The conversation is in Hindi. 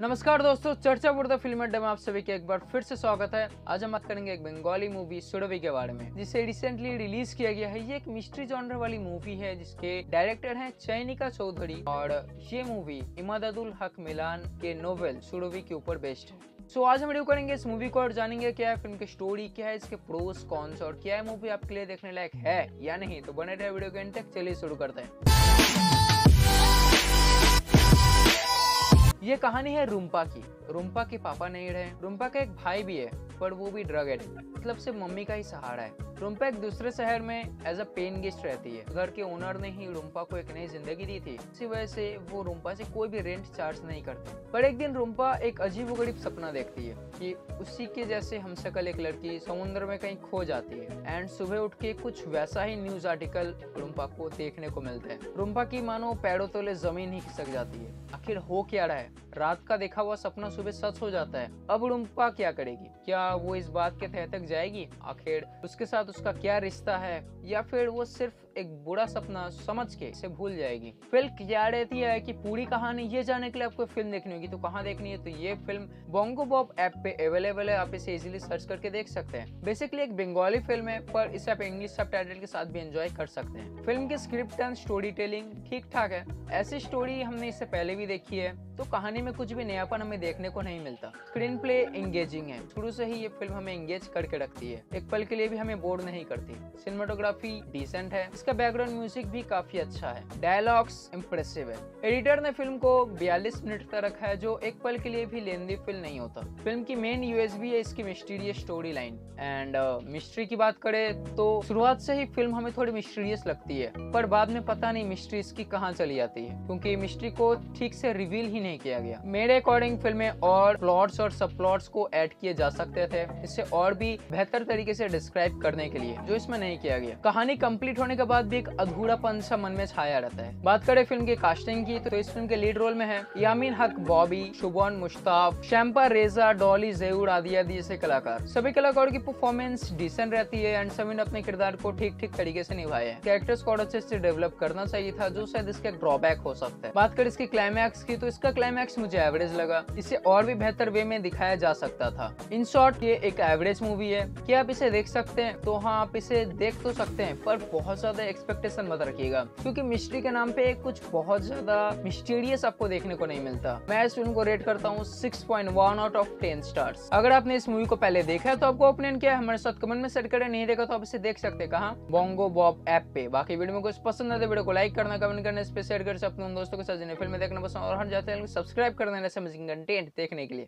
नमस्कार दोस्तों चर्चा बुर्दा फ़िल्म अड्डे में आप सभी के एक बार फिर से स्वागत है। आज हम बात करेंगे एक बंगाली मूवी सुरभि के बारे में जिसे रिसेंटली रिलीज़ किया गया है। ये एक मिस्ट्री जॉनर वाली मूवी है जिसके डायरेक्टर हैं चैनिका चौधरी और ये मूवी इमादुल हक मिलान के नोवेल सुरभि के ऊपर बेस्ड है। सो so, आज हम वीडियो करेंगे इस मूवी को और जानेंगे क्या है फ़िल्म की स्टोरी क्या है इसके प्रोस कॉन्स और क्या है मूवी आपके लिए देखने लायक है या नहीं। तो बने रहे वीडियो के एंड तक चलिए शुरू करते हैं। ये कहानी है रूम्पा की। रूम्पा के पापा नहीं रहे रूम्पा का एक भाई भी है। पर वो भी ड्रग एडिक्ट मतलब से मम्मी का ही सहारा है। रूम्पा एक दूसरे शहर में एज अ पेन गेस्ट रहती है। घर के ओनर ने ही रूम्पा को एक नई ज़िंदगी दी थी। इसी वजह से वो रूम्पा से कोई भी रेंट चार्ज नहीं करते। पर एक दिन रूम्पा एक अजीब गरीब सपना देखती है कि उसी के जैसे हमशक्ल एक लड़की समुद्र में कहीं खो जाती है। एंड सुबह उठ के कुछ वैसा ही न्यूज़ आर्टिकल रूम्पा को देखने को मिलता है। रूम्पा की मानो पैरों तले ज़मीन ही खिसक जाती है। आखिर हो क्या रहा है? रात का देखा हुआ सपना सुबह सच हो जाता है। अब रूम्पा क्या करेगी? क्या वो इस बात के तह तक जाएगी? आखिर उसके साथ उसका क्या रिश्ता है? या फिर वो सिर्फ़ एक बुरा सपना समझ के इसे भूल जाएगी। फ़िल्म क्या रहती है कि पूरी कहानी ये जाने के लिए आपको फ़िल्म देखनी होगी तो कहाँ देखनी है? तो ये फ़िल्म बोंगो बॉब ऐप पे अवेलेबल है, आप इसे इजीली सर्च करके देख सकते हैं। बेसिकली एक बंगाली फ़िल्म है, पर इसे आप इंग्लिश सब के साथ भी एंजॉय कर सकते हैं। फ़िल्म की स्क्रिप्ट एंड स्टोरी टेलिंग ठीक ठाक है। ऐसी स्टोरी हमने इससे पहले भी देखी है तो कहानी में कुछ भी नयापन हमें देखने को नहीं मिलता। स्क्रीन प्ले एंगेजिंग है। शुरू से ही ये फ़िल्म हमें एंगेज करके रखती है। एक पल के लिए भी हमें बोर नहीं करती। सिनेमाटोग्राफी डिसेंट है। इसका बैकग्राउंड म्यूज़िक भी काफ़ी अच्छा है। डायलॉग्स इम्प्रेसिव है। एडिटर ने फ़िल्म को 42 मिनट तक रखा है, जो एक पल के लिए भी लेंदी फ़िल्म नहीं होता। फ़िल्म की मेन यूएसबी है इसकी mysterious story line and mystery की बात करें तो शुरुआत से ही फ़िल्म हमें थोड़ी मिस्टीरियस लगती है, पर बाद में पता नहीं मिस्ट्री इसकी कहाँ चली जाती है, क्योंकि मिस्ट्री को ठीक से रिवील ही नहीं किया गया। मेरे अकॉर्डिंग फ़िल्म में और प्लॉट्स और सब प्लॉट्स को ऐड किए जा सकते थे इसे और भी बेहतर तरीके से डिस्क्राइब करने के लिए, जो इसमें नहीं किया गया। कहानी कंप्लीट होने के बाद भी एक अधूरापन सा मन में छाया रहता है। बात करें फ़िल्म की कास्टिंग की तो इस फ़िल्म के लीड रोल में है यामीन हक, बॉबी शुभन मुश्ताफ शैम्पा रेजा, डॉली जेऊर आदि आदि जैसे कलाकार। सभी कलाकारों की परफॉर्मेंस डिसेंट रहती है एंड सभी ने अपने किरदार को ठीक ठीक तरीके से निभाया है। कैरेक्टर्स को और अच्छे से डेवलप करना चाहिए था, जो शायद इसका ड्रॉबैक हो सकता है। बात करें इसकी क्लाइमैक्स की तो इसका क्लाइमैक्स मुझे एवरेज लगा। इसे और भी बेहतर वे में दिखाया जा सकता था। इन शॉर्ट ये एक एवरेज मूवी है। क्या आप इसे देख सकते हैं? तो हाँ आप इसे देख तो सकते हैं, पर बहुत ज़्यादा एक्सपेक्टेशन मत रखिएगा, क्योंकि मिस्ट्री के नाम पे कुछ बहुत ज़्यादा मिस्टीरियस आपको देखने को नहीं मिलता। मैं इस फ़िल्म को रेट करता हूँ six point one out of ten stars अगर आपने इस मूवी को पहले देखा है तो आपको ओपिनियन क्या है हमारे साथ कमेंट में सेट करें, नहीं देखा तो आप इसे देख सकते कहा? बोंगो बॉब ऐप पे। बाकी वीडियो में कुछ पसंद आते वीडियो को लाइक करना कमेंट करना, इस पे शेयर कर अपने दोस्तों के साथ जिन्हें फ़िल्म देखना पसंद और हर जाते हैं सब्सक्राइब कर देना कंटेंट देखने के लिए।